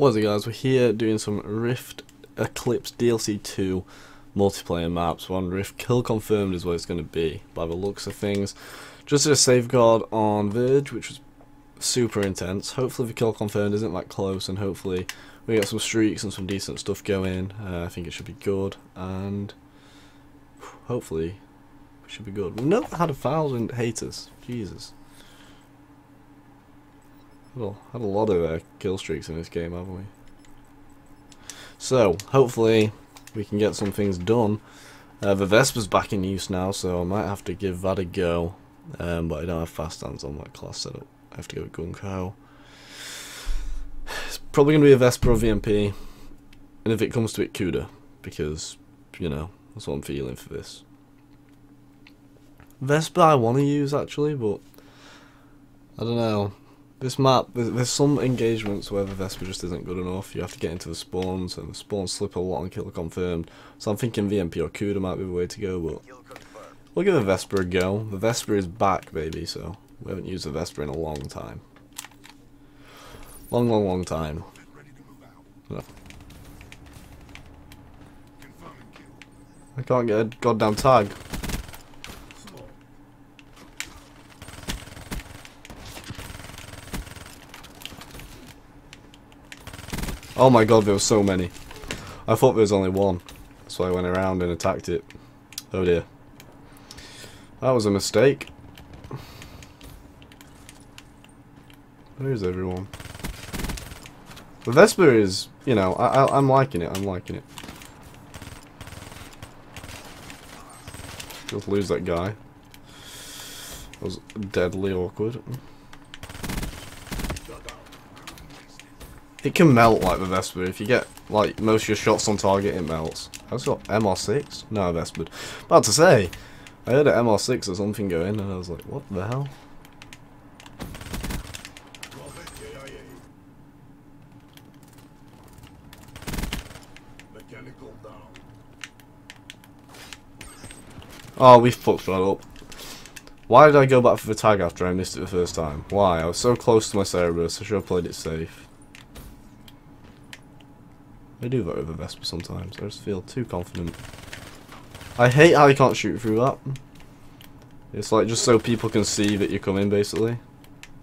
What's it guys, we're here doing some Rift Eclipse DLC 2 multiplayer maps. One Rift Kill Confirmed is what it's going to be, by the looks of things. Just a safeguard on Verge, which was super intense. Hopefully the Kill Confirmed isn't that close, and hopefully we get some streaks and some decent stuff going. Uh, I think it should be good, and hopefully we should be good. We've never had a thousand haters, Jesus. Well, had a lot of uh, kill streaks in this game, haven't we? So, hopefully, we can get some things done. Uh, the Vesper's back in use now, so I might have to give that a go. Um, but I don't have fast hands on my class setup. I have to go with Gung-Ho. It's probably going to be a Vesper or VMP. And if it comes to it, Kuda. Because, you know, that's what I'm feeling for this. Vesper I want to use, actually, but... I don't know. This map, there's, there's, some engagements where the Vesper just isn't good enough. You have to get into the spawns, and the spawns slip a lot on kill confirmed. So I'm thinking VMP or Kuda might be the way to go, but we'll give the Vesper a go. The Vesper is back, baby, so we haven't used the Vesper in a long time. Long, long, long time. I can't get a goddamn tag. Oh my god, there were so many. I thought there was only one. Why I went around and attacked it. Oh dear. That was a mistake. Where's everyone? The Vesper is, you know, I, I, I'm liking it, I'm liking it. Just lose that guy. That was deadly awkward. It can melt like the Vesper. If you get like most of your shots on target, it melts. I was got MR6? No, Vesper. About to say, I heard an MR6 or something go in, and I was like, what the hell? Oh, we fucked that up. Why did I go back for the tag after I missed it the first time? Why? I was so close to my Cerberus, I should have played it safe. I do vote over Vesper sometimes. I just feel too confident. I hate how you can't shoot through that. It's like just so people can see that you're coming, basically.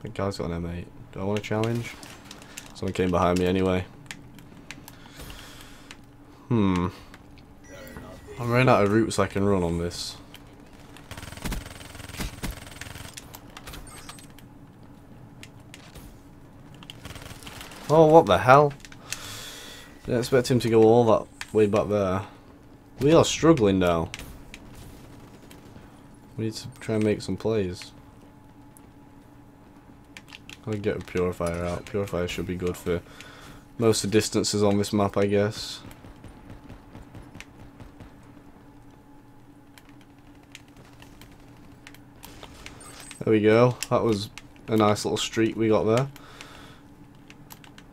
That guy's got an M8. Do I want to challenge? Someone came behind me anyway. Hmm. I'm running out of routes I can run on this. Oh, what the hell? Didn't expect him to go all that way back there. We are struggling now. We need to try and make some plays. I'll get a purifier out. Purifier should be good for most of the distances on this map, I guess. There we go. That was a nice little streak we got there.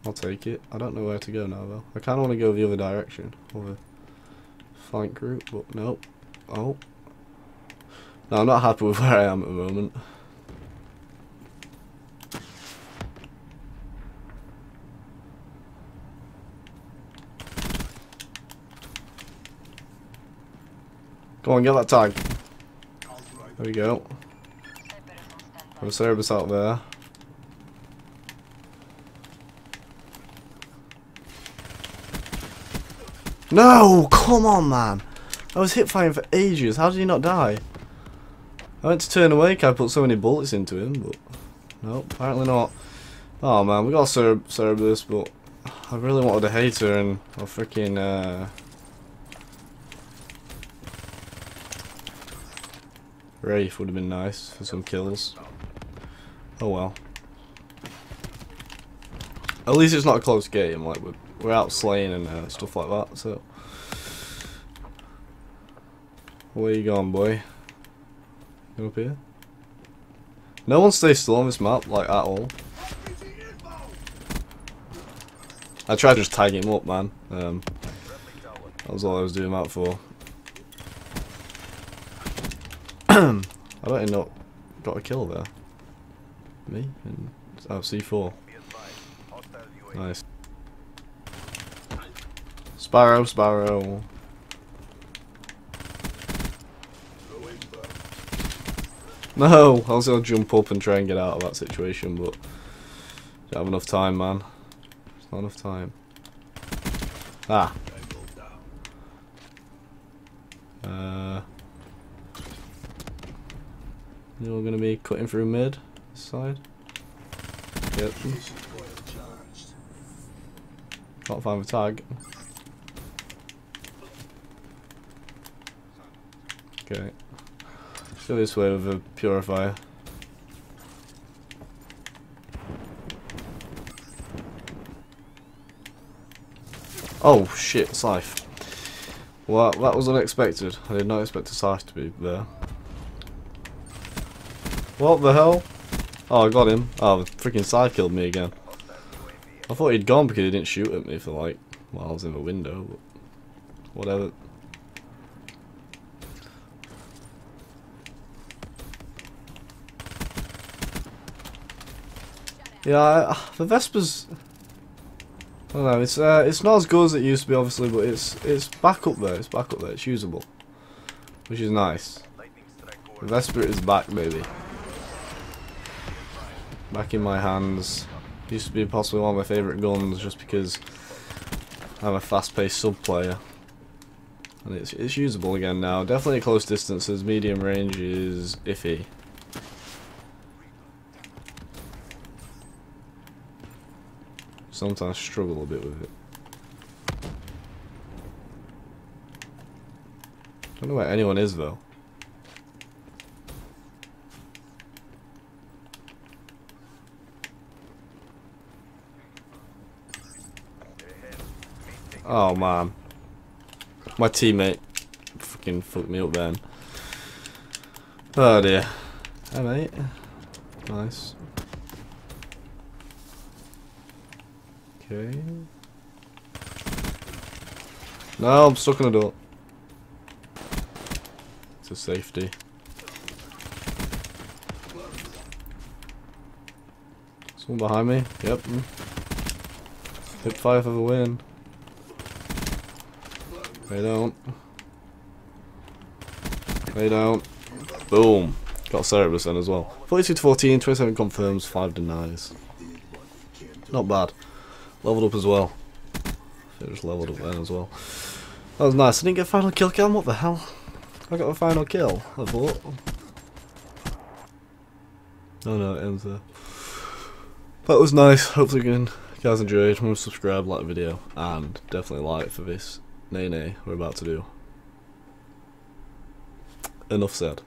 I'll take it. I don't know where to go now though. I kind of want to go the other direction. Or the flank route, but nope. Oh. No, I'm not happy with where I am at the moment. Go on, get that tag. There we go. There's Cerberus out there. No! Come on, man! I was hit firing for ages. How did he not die? I went to turn away I put so many bullets into him, but... No, apparently not. Oh, man, we got Cer Cerberus, but... I really wanted a hater and a freaking, uh... Wraith would have been nice for some kills. Oh well. At least it's not a close game, like, we're we're out slaying and uh, stuff like that, so. Where you going, boy? You up here? No one stays still on this map, like, at all. I tried just tag him up, man. Um, that was all I was doing that for. I don't end up got a kill there. Me? And, oh, C4. Nice. Sparrow, Sparrow. No, I was gonna jump up and try and get out of that situation, but don't have enough time, man. There's not enough time. Ah. Uh, you're gonna be cutting through mid this side. Yep. Can't find the tag. Okay. Go this way with a purifier. Oh shit, Scythe. Well, that was unexpected. I did not expect a Scythe to be there. What the hell? Oh, I got him. Oh, the freaking Scythe killed me again. I thought he'd gone because he didn't shoot at me for like, while I was in the window, but whatever. Yeah, I, the Vesper's. I don't know. It's uh, it's not as good as it used to be, obviously, but it's it's back up there. It's back up there. It's usable, which is nice. The Vesper is back, baby. Back in my hands. Used to be possibly one of my favourite guns, just because I'm a fast-paced sub player, and it's it's usable again now. Definitely close distances. Medium range is iffy. Sometimes struggle a bit with it. Don't know where anyone is though. Oh man. My teammate fucking fucked me up then. Oh dear. Hey mate. Nice. Okay. No, I'm stuck in the door. It's a safety. Someone behind me? Yep. Mm. Hit five for the win. They don't. They don't. Boom. Got Cerberus then as well. 42 to 14, 27 confirms, 5 denies. Not bad. Leveled up as well. Just leveled up then as well. That was nice. I didn't get final kill cam. What the hell? I got a final kill. I thought. Oh no, it ends there. That was nice. Hopefully you guys enjoyed. Remember to subscribe, like the video, and definitely like for this nay nay we're about to do. Enough said.